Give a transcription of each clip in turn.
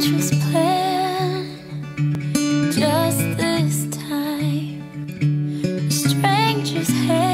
dangerous plan. Just this time, a stranger's hand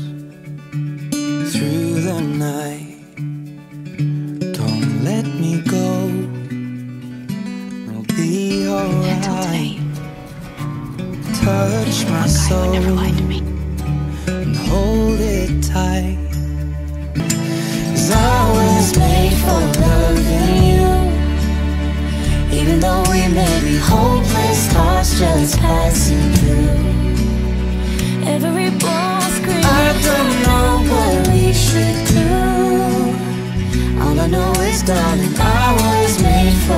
Touch my soul and hold it tight. 'Cause I was made for loving you. Even though we may be hopeless, hearts just passing through. Every bone scream. I don't know what we should do. All I know is, darling, I was made for.